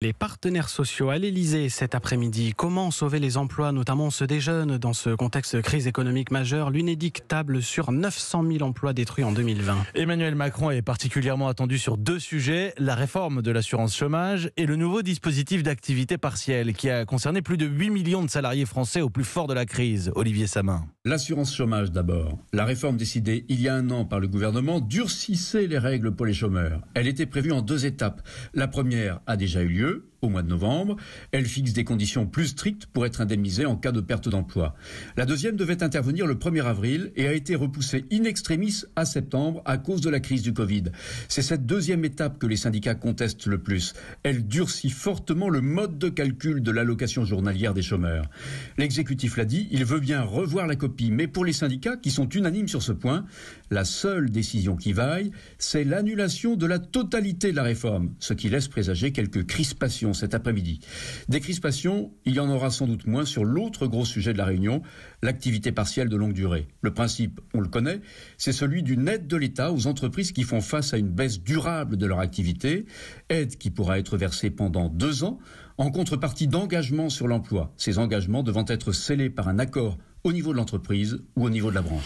Les partenaires sociaux à l'Elysée cet après-midi. Comment sauver les emplois, notamment ceux des jeunes, dans ce contexte de crise économique majeure L'UNEDIC table sur 900 000 emplois détruits en 2020. Emmanuel Macron est particulièrement attendu sur deux sujets la réforme de l'assurance chômage et le nouveau dispositif d'activité partielle qui a concerné plus de 8 millions de salariés français au plus fort de la crise. Olivier Samin. L'assurance chômage d'abord. La réforme décidée il y a un an par le gouvernement durcissait les règles pour les chômeurs. Elle était prévue en deux étapes. La première a déjà eu lieu au mois de novembre. Elle fixe des conditions plus strictes pour être indemnisé en cas de perte d'emploi. La deuxième devait intervenir le 1er avril et a été repoussée in extremis à septembre à cause de la crise du Covid. C'est cette deuxième étape que les syndicats contestent le plus. Elle durcit fortement le mode de calcul de l'allocation journalière des chômeurs. L'exécutif l'a dit, il veut bien revoir la copie, mais pour les syndicats qui sont unanimes sur ce point, la seule décision qui vaille, c'est l'annulation de la totalité de la réforme, ce qui laisse présager quelques cet après-midi. Des crispations, il y en aura sans doute moins sur l'autre gros sujet de la Réunion, l'activité partielle de longue durée. Le principe, on le connaît, c'est celui d'une aide de l'État aux entreprises qui font face à une baisse durable de leur activité, aide qui pourra être versée pendant deux ans en contrepartie d'engagements sur l'emploi, ces engagements devant être scellés par un accord au niveau de l'entreprise ou au niveau de la branche.